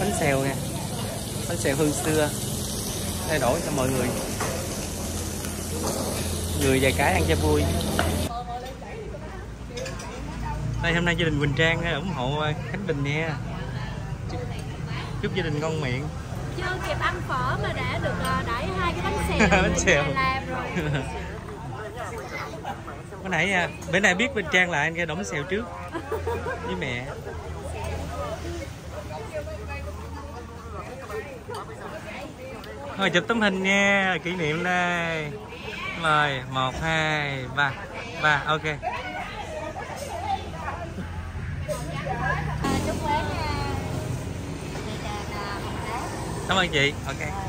bánh xèo nha bánh xèo hương xưa thay đổi cho mọi người. Người vài cái ăn cho vui. Đây hôm nay gia đình Quỳnh Trang ủng hộ Khánh Bình nha chúc, gia đình ngon miệng. Chưa kịp ăn phở mà đã được ờ, đẩy hai cái bánh xèo Bánh xèo. làm rồi. Bữa nãy à, bữa nay biết Quỳnh Trang là anh ra đóng xèo trước với mẹ Thôi chụp tấm hình nha, kỷ niệm đây. Mời, một, hai, ba, ba, ok. à, Cảm ơn chị, ok.